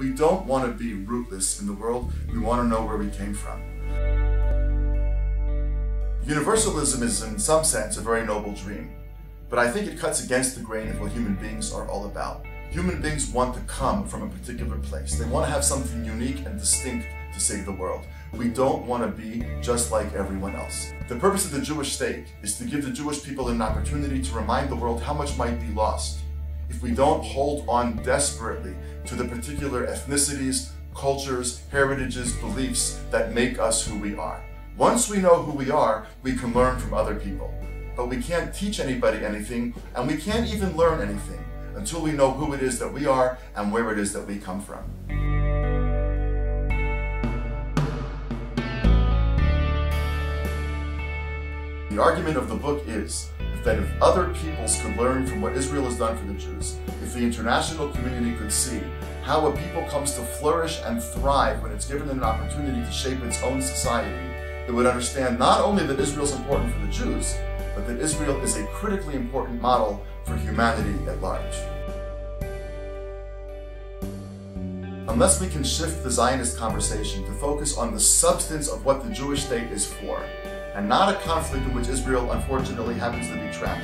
We don't want to be rootless in the world. We want to know where we came from. Universalism is, in some sense, a very noble dream, but I think it cuts against the grain of what human beings are all about. Human beings want to come from a particular place. They want to have something unique and distinct to save the world. We don't want to be just like everyone else. The purpose of the Jewish state is to give the Jewish people an opportunity to remind the world how much might be lost if we don't hold on desperately to the particular ethnicities, cultures, heritages, beliefs that make us who we are. Once we know who we are, we can learn from other people. But we can't teach anybody anything, and we can't even learn anything until we know who it is that we are and where it is that we come from. The argument of the book is that if other peoples could learn from what Israel has done for the Jews, if the international community could see how a people comes to flourish and thrive when it's given an opportunity to shape its own society, it would understand not only that Israel is important for the Jews, but that Israel is a critically important model for humanity at large. Unless we can shift the Zionist conversation to focus on the substance of what the Jewish state is for, and not a conflict in which Israel unfortunately happens to be trapped,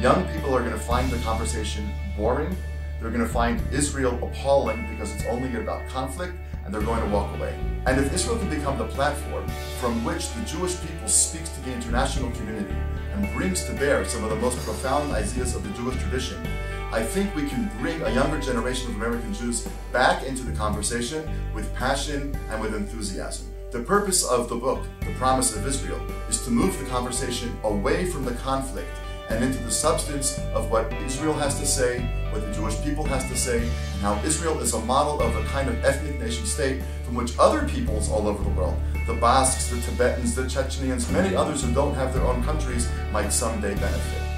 young people are going to find the conversation boring, they're going to find Israel appalling because it's only about conflict, and they're going to walk away. And if Israel can become the platform from which the Jewish people speaks to the international community and brings to bear some of the most profound ideas of the Jewish tradition, I think we can bring a younger generation of American Jews back into the conversation with passion and with enthusiasm. The purpose of the book, The Promise of Israel, is to move the conversation away from the conflict and into the substance of what Israel has to say, what the Jewish people has to say, and how Israel is a model of a kind of ethnic nation state from which other peoples all over the world, the Basques, the Tibetans, the Chechens, many others who don't have their own countries, might someday benefit.